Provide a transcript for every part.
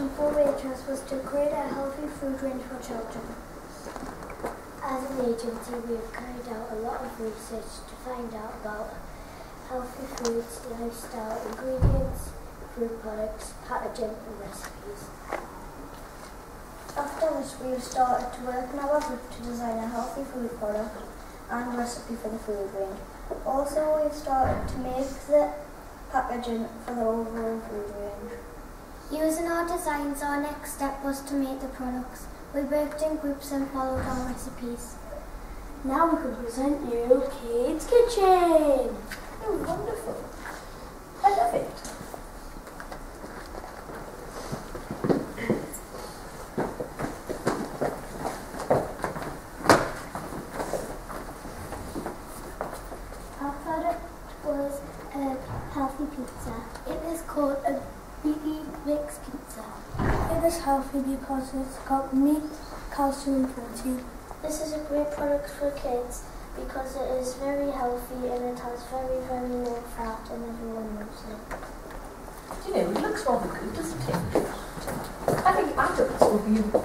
mission for Waitrose was to create a healthy food range for children. As an agency, we have carried out a lot of research to find out about healthy foods, lifestyle, ingredients, food products, packaging and recipes. After this, we have started to work in our group to design a healthy food product and recipe for the food range. Also, we've started to make the packaging for the overall food range. Using our designs, our next step was to make the products. We worked in groups and followed our recipes. Now we can present you Kids Kitchen. Oh, wonderful. I love it. Our product was a healthy pizza. It is called a BB Mix Pizza. It is healthy because it's got meat, calcium, and protein. This is a great product for kids because it is very healthy and it has very, very low fat and everyone loves it. Do you know, it looks rather good, doesn't it? I think I will this would be, you know,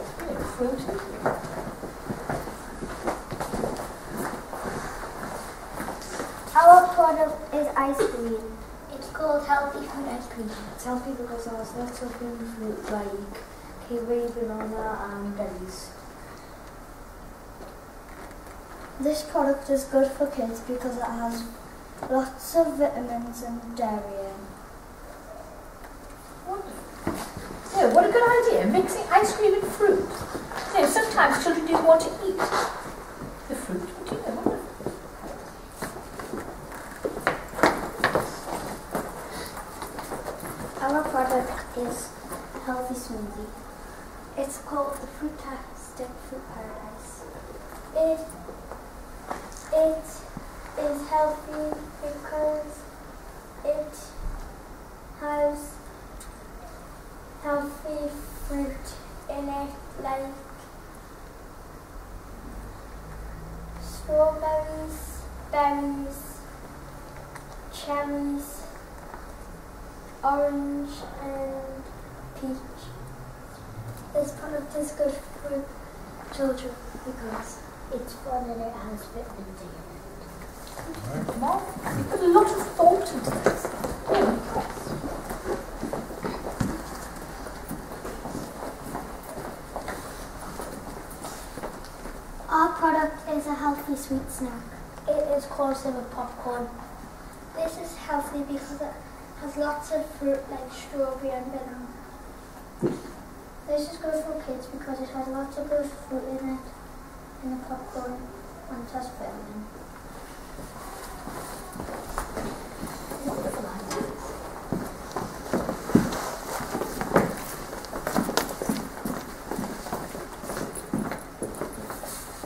fruity. Our product is ice cream. Healthy food ice cream. It's healthy because it has lots of fruit like kiwi, banana, and berries. This product is good for kids because it has lots of vitamins and dairy in. Yeah, what a good idea, mixing ice cream and fruit. Know, sometimes children do want to eat the fruit, but you know, wonderful. Our product is healthy smoothie. It's called the Fruitastic Fruit Paradise. It it is healthy because it has healthy fruit in it like strawberries, berries, cherries, orange and peach. This product is good for children because it's fun and it has vitamin D in it. Mark, you put a lot of thought into this. Oh, impressed. Our product is a healthy sweet snack. It is called cinnamon popcorn. This is healthy because it has lots of fruit like strawberry and banana. This is good for kids because it has lots of good fruit in it, in the popcorn, and has vitamin.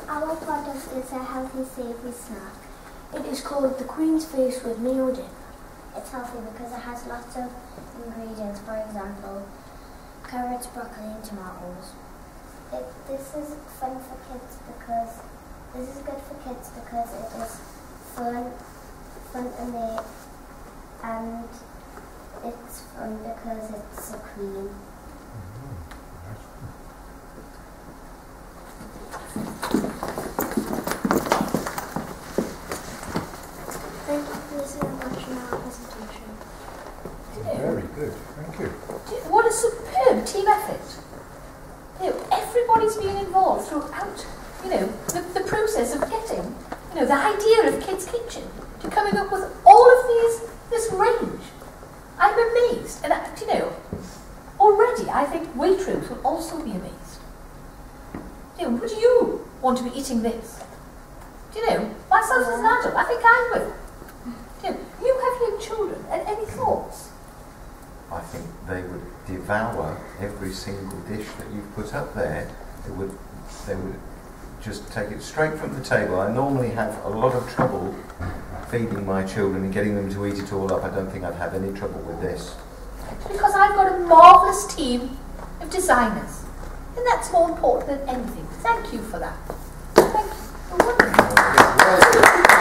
Our product is a healthy savory snack. It is called the Queen's Face with mayo. It's healthy because it has lots of ingredients, for example, carrots, broccoli, and tomatoes. It, this is fun for kids because this is good for kids because it is fun, fun to make, and it's fun because it's a cream. Thank you for listening and watching our presentation. Thank you. What a superb team effort. You know, everybody's been involved throughout, you know, the, the process of getting, you know, the idea of Kids Kitchen to coming up with all of these, this range. I'm amazed. And, you know, already I think Waitrose will also be amazed. You know, would you want to be eating this? Do you know, myself as an adult, I think I will. You, know, you have your children. A- Any thoughts? I think they would devour every single dish that you've put up there. They would, they would just take it straight from the table. I normally have a lot of trouble feeding my children and getting them to eat it all up. I don't think I'd have any trouble with this. Because I've got a marvellous team of designers. And that's more important than anything. Thank you for that. Thank you.